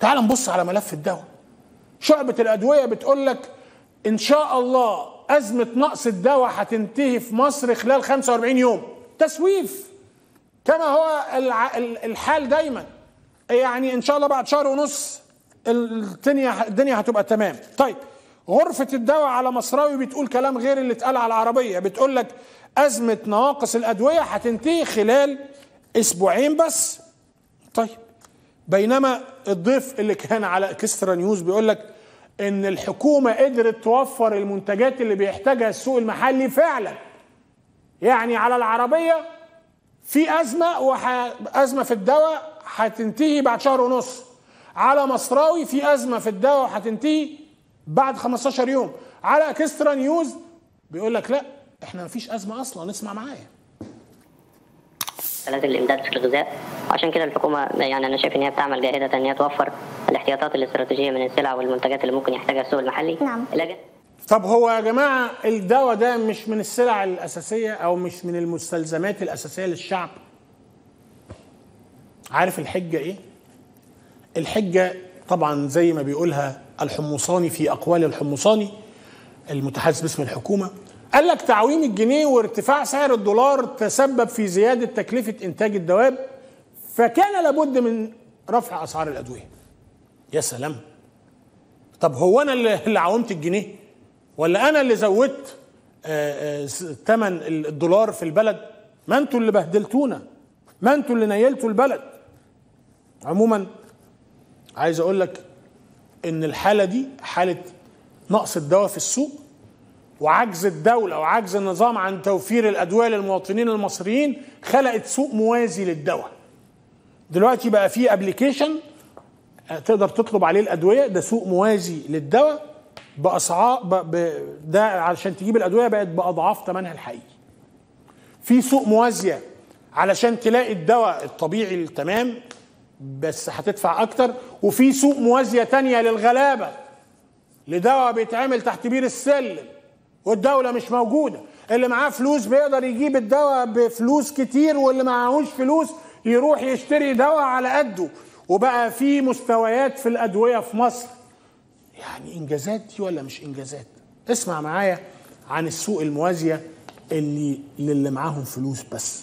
تعال نبص على ملف الدواء شعبة الأدوية بتقول لك إن شاء الله أزمة نقص الدواء هتنتهي في مصر خلال 45 يوم. تسويف. كما هو الحال دايما. يعني إن شاء الله بعد شهر ونص الدنيا الدنيا هتبقى تمام. طيب غرفة الدواء على مصراوي بتقول كلام غير اللي اتقال على العربية. بتقول لك أزمة نواقص الأدوية هتنتهي خلال أسبوعين بس. طيب بينما الضيف اللي كان على اكسترا نيوز بيقول لك إن الحكومة قدرت توفر المنتجات اللي بيحتاجها السوق المحلي فعلا. يعني على العربية في أزمة وح... أزمة في الدواء هتنتهي بعد شهر ونص. على مصراوي في أزمة في الدواء هتنتهي بعد 15 يوم. على اكسترا نيوز بيقول لك لا إحنا مفيش أزمة أصلا اسمع معايا. آلات الإمداد في الغذاء وعشان كده الحكومة يعني أنا شايف إن هي بتعمل جاهدة إن هي توفر الاحتياطات الاستراتيجية من السلع والمنتجات اللي ممكن يحتاجها السوق المحلي نعم. طب هو يا جماعة الدواء ده مش من السلع الأساسية أو مش من المستلزمات الأساسية للشعب عارف الحجة إيه؟ الحجة طبعا زي ما بيقولها الحمصاني في أقوال الحمصاني المتحدث باسم الحكومة قال لك تعويم الجنيه وارتفاع سعر الدولار تسبب في زيادة تكلفة إنتاج الدواب فكان لابد من رفع أسعار الأدوية. يا سلام. طب هو أنا اللي عومت الجنيه؟ ولا أنا اللي زودت ثمن الدولار في البلد؟ ما أنتوا اللي بهدلتونا. ما أنتوا اللي نيلتوا البلد. عموما عايز أقول لك إن الحالة دي حالة نقص الدواء في السوق وعجز الدولة وعجز النظام عن توفير الأدوية للمواطنين المصريين خلقت سوق موازي للدواء دلوقتي بقى في ابلكيشن تقدر تطلب عليه الأدوية ده سوق موازي للدواء بأسعار ب... ب... ده علشان تجيب الأدوية بقت بأضعاف ثمنها الحقيقي. في سوق موازية علشان تلاقي الدواء الطبيعي التمام بس هتدفع أكتر وفي سوق موازية تانية للغلابة لدواء بيتعمل تحت بير السلم. والدولة مش موجودة. اللي معاه فلوس بيقدر يجيب الدواء بفلوس كتير واللي معهوش فلوس يروح يشتري دواء على قده. وبقى في مستويات في الأدوية في مصر. يعني إنجازات دي ولا مش إنجازات؟ اسمع معايا عن السوق الموازية اللي للي معاهم فلوس بس.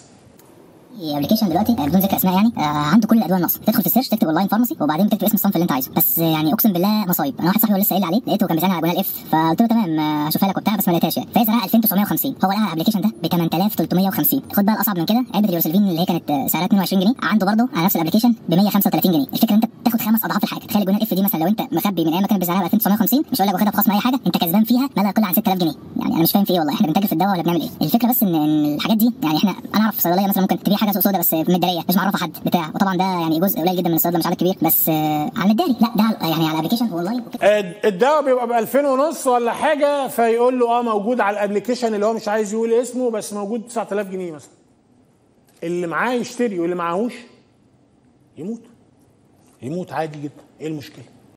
application دلوقتي آه، بدون ذكر أسماء يعني. آه، عنده كل الادويه الناقصه تدخل في ال search تكتب online pharmacy وبعدين تكتب اسم الصنف اللي أنت عايزه. بس آه، يعني أقسم بالله مصايب. أنا واحد صاحبي لسه قايل لي عليه لقيته كان بيسألني على Gonal-F فقلت له تمام هشوفها لك وبتاع بس ما لقيتهاش يعني. فهي سعرها 2950 هو لقاها ال application ده ب 8350 خد بقى الأصعب من كده علبه اليوسلفين اللي هي كانت سعرها 22 جنيه. عنده برضه على نفس ال application ب 135 جنيه. الفكرة أنت بتاخد خمس اضعاف الحاجة. تخيل ال Gonal-F دي مثلا لو انت مخبي من أيام ما كانت بسعرها ب 2950 مش هقول لك واخدها بخصم أي حاجة انت كسبان فيها ما لا يقل عن 6000 جنيه. يعني أنا مش فاهم في إيه والله. إحنا بنتاجر في الدواء ولا بنعمل إيه؟ الفكرة بس إن الحاجات دي يعني إحنا أنا أعرف صيدلية مثلا ممكن تبيع حاجة سوق بس في مداريه مش معرفه حد بتاع. وطبعا ده يعني جزء قليل جدا من الصيدلة مش عدد كبير بس آه، على المداري. لا ده يعني على ال application آه، الدواء بيبقى ب 2000 ونص ولا حاجة فيقول له آه موجود على ال application اللي هو مش عايز يقول اسمه بس موجود 9000 جنيه مثلا. اللي معاه يشتري واللي معاهوش يموت. يموت عادي جدا. إيه المشكلة؟